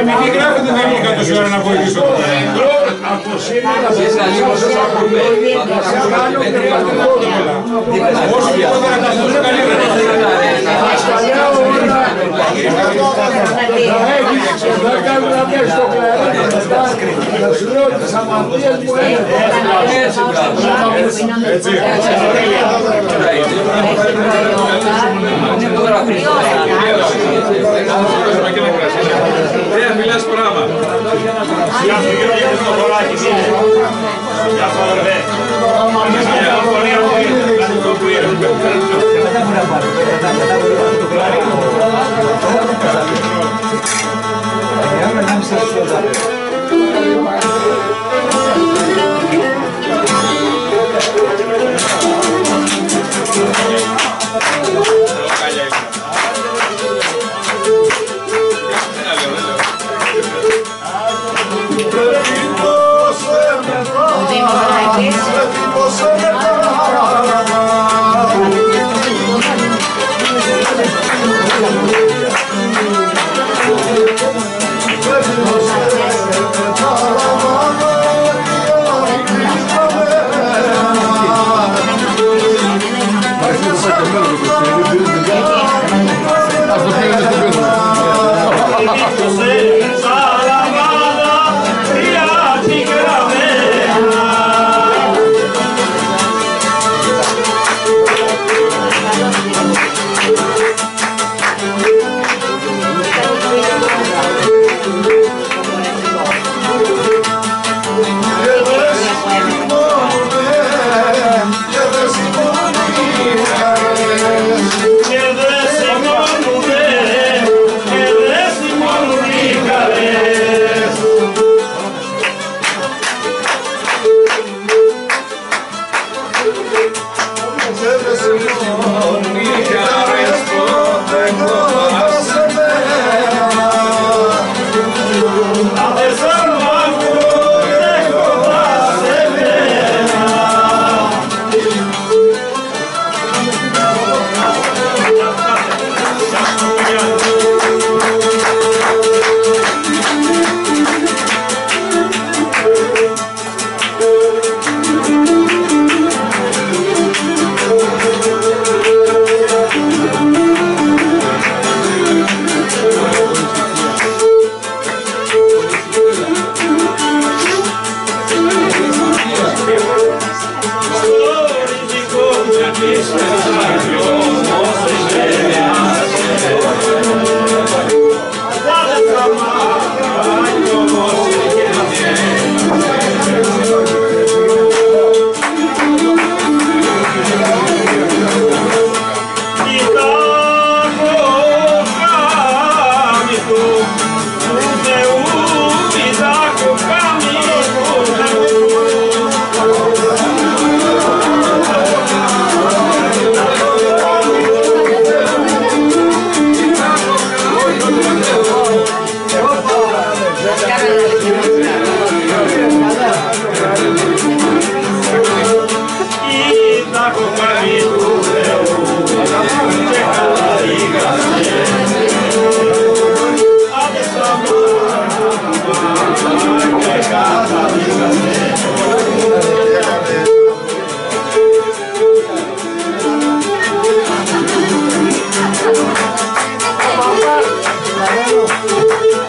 Επειδή γράφετε δεν είχα τόση ώρα να βοηθήσω. Από σήμερα θα σας ακούμε. Όσο λιγότερα τα τόσο καλύτερα. Στα νέα ώρα θα έχεις, θα κάνουν να βγεις στο κλαράκι μετά. Θα σου λέω τις αμαρτίες μου Έτσι. Δεν μιλάς πράγμα. Ayağım önemsiz şurada. Navarro.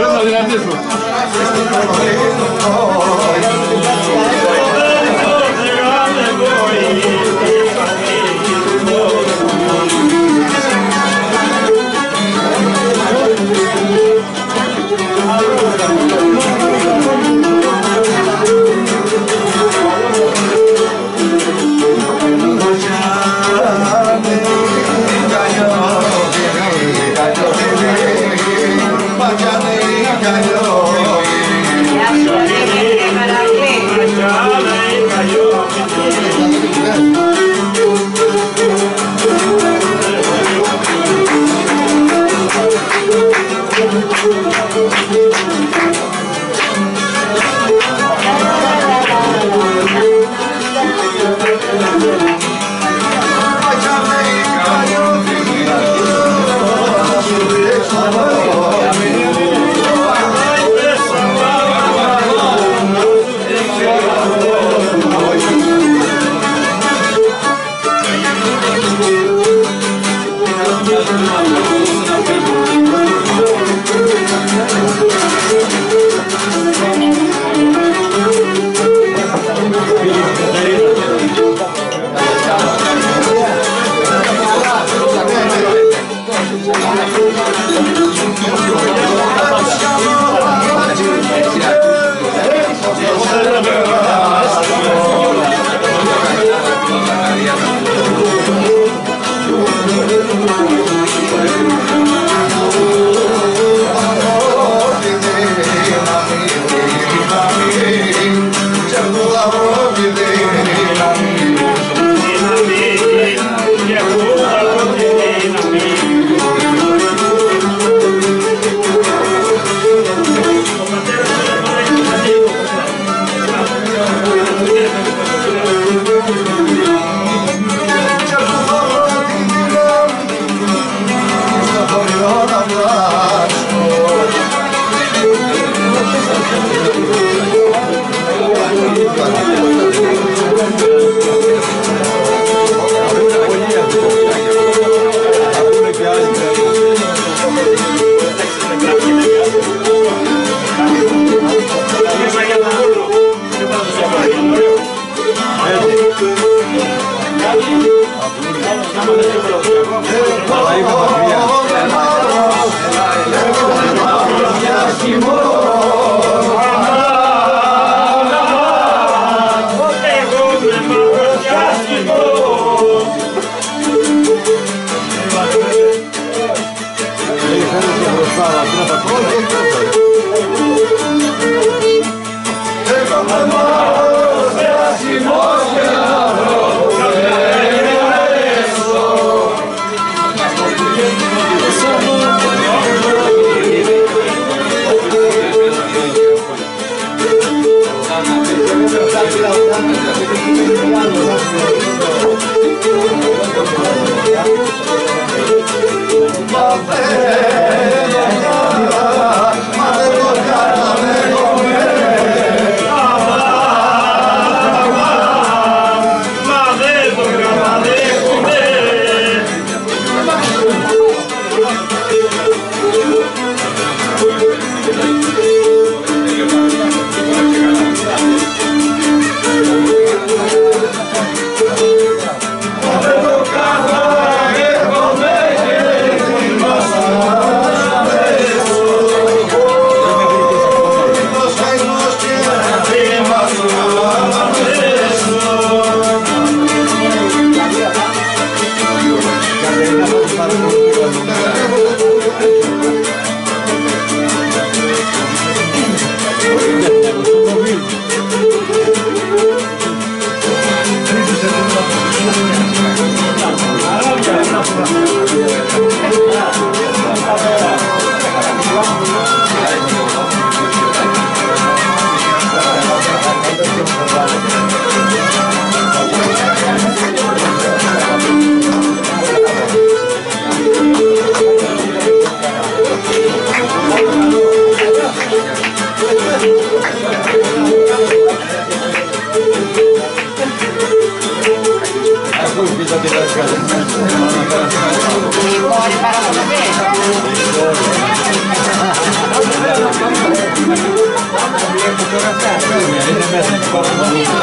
Fue más eso. Oye, Vamos, vamos.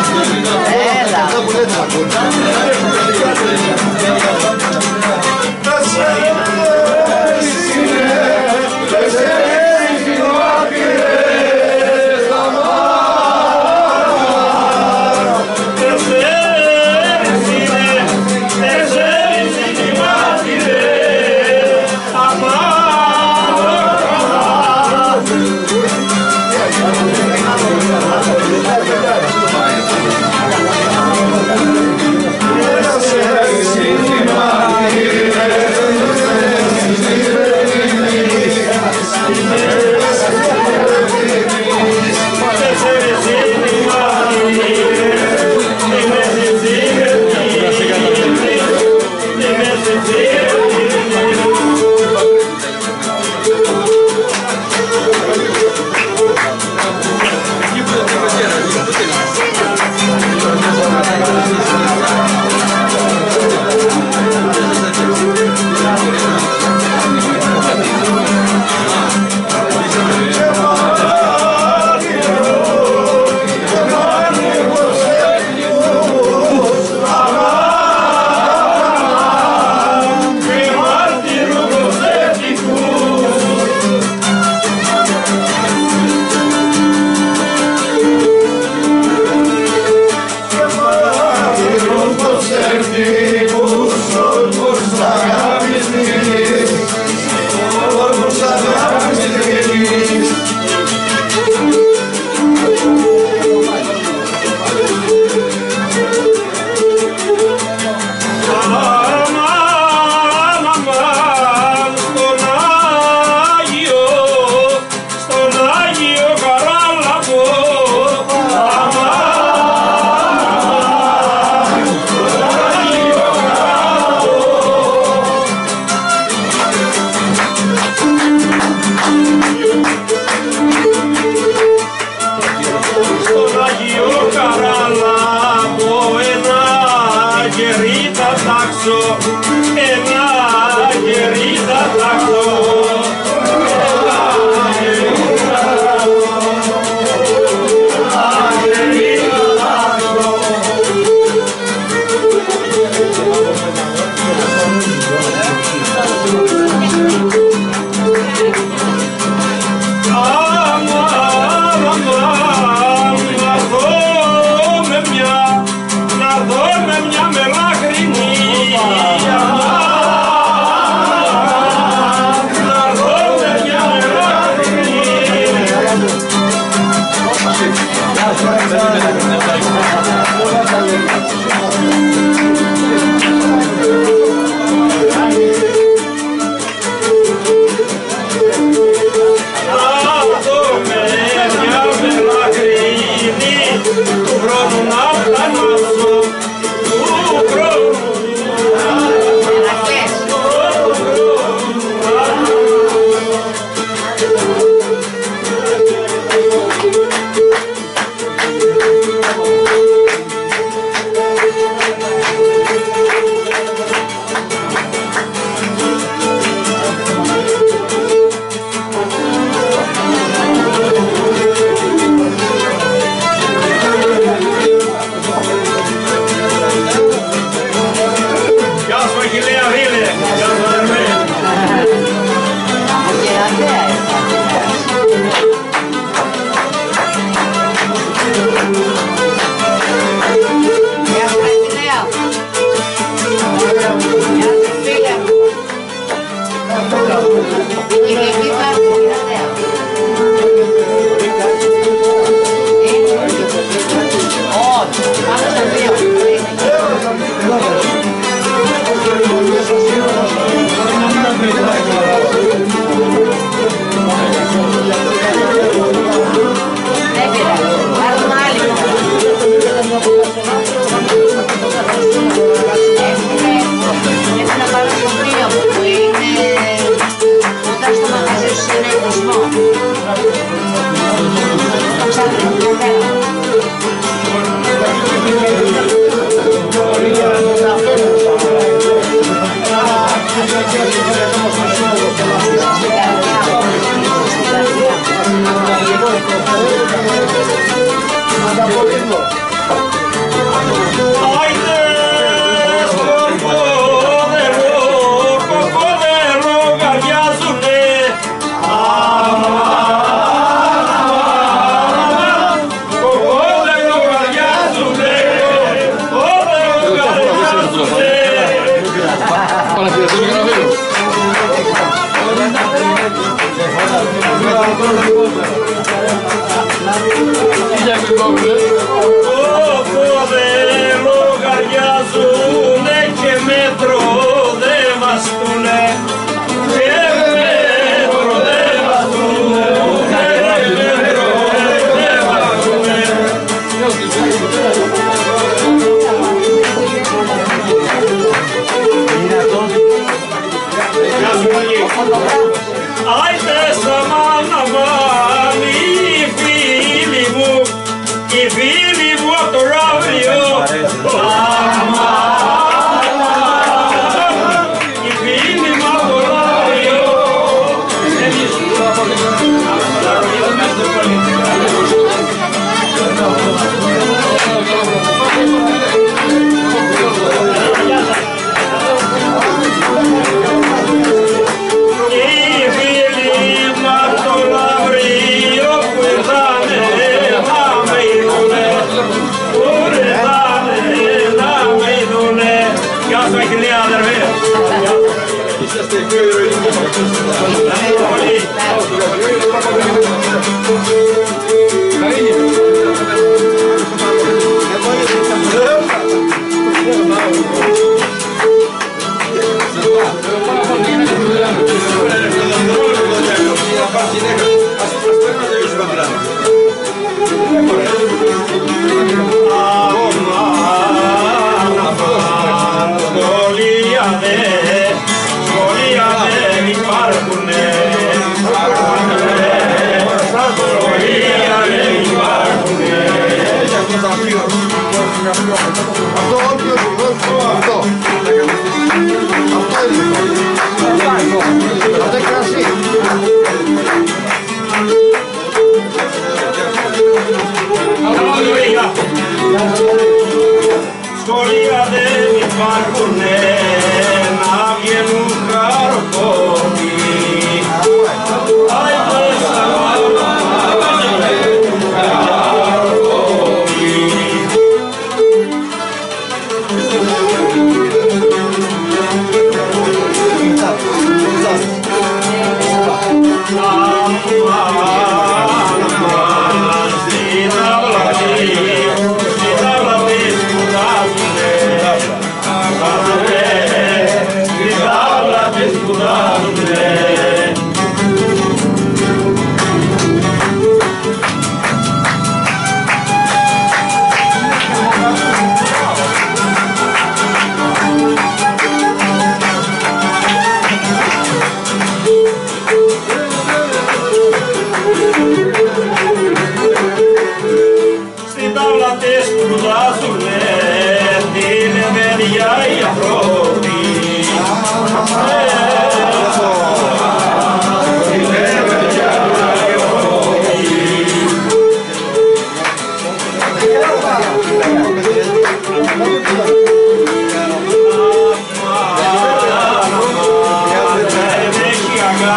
alma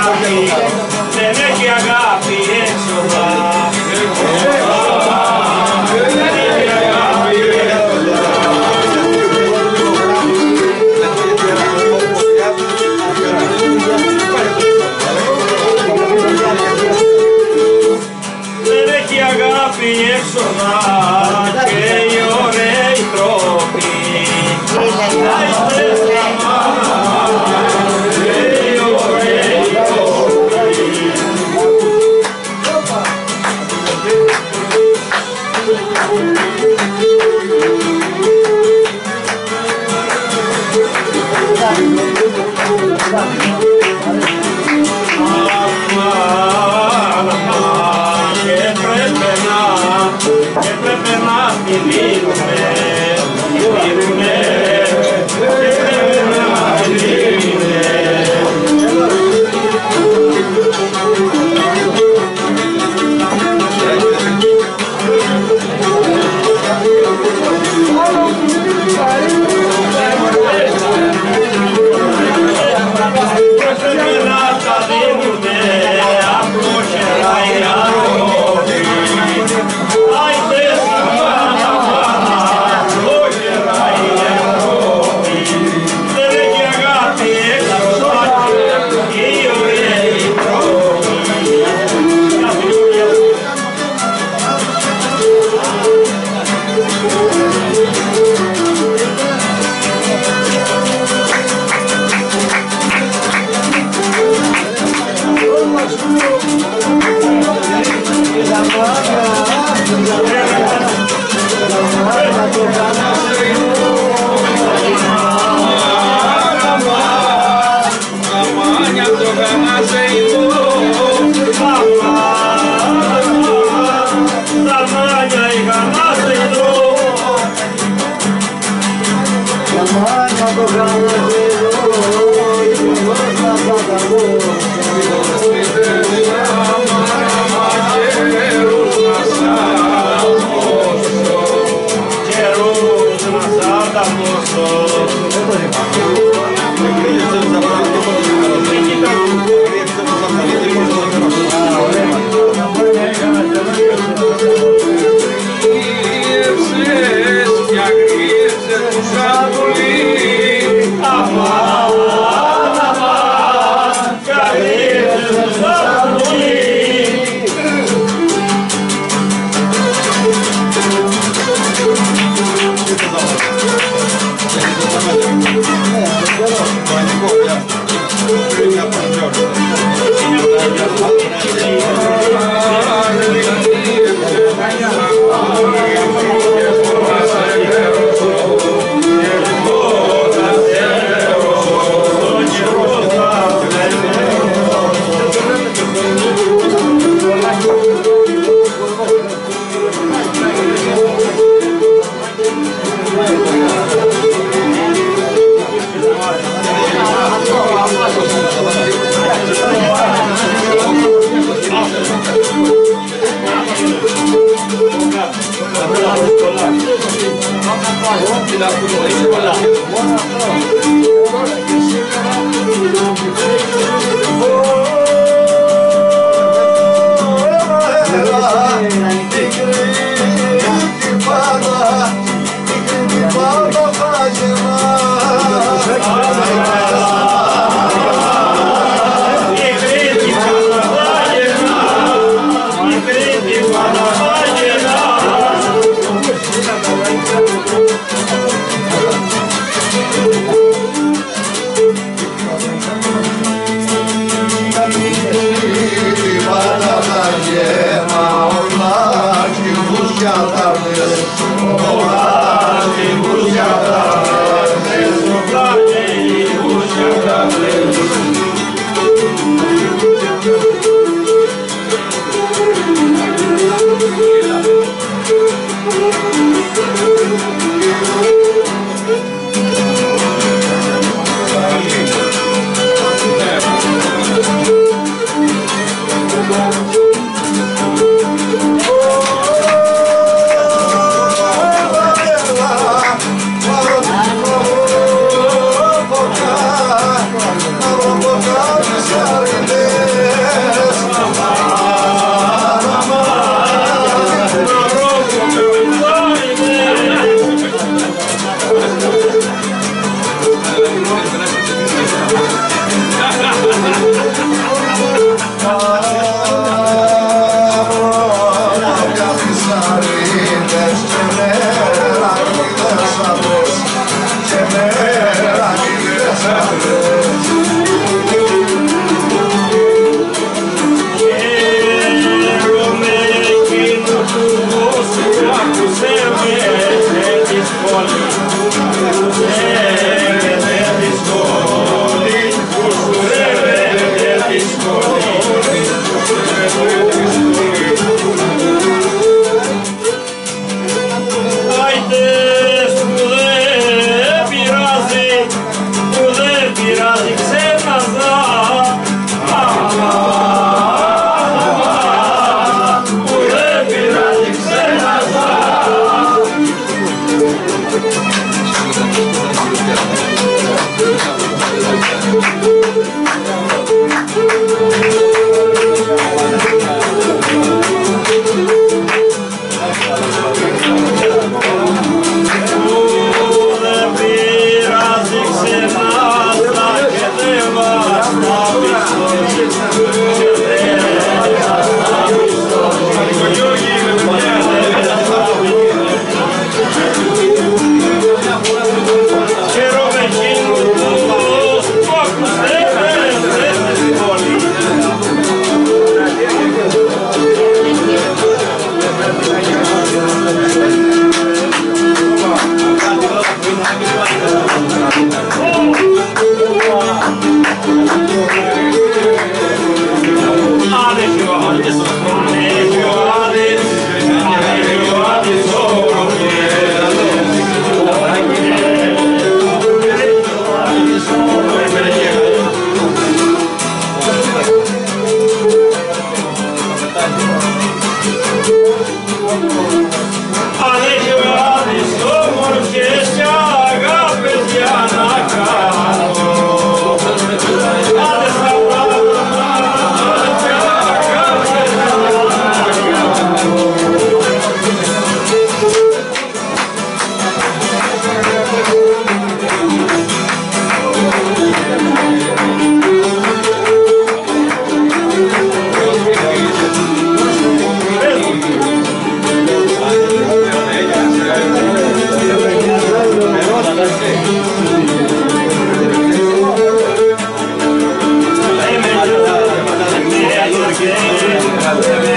ότι δεν έχει αγάπη έξοδο Hallelujah. 감사합니다.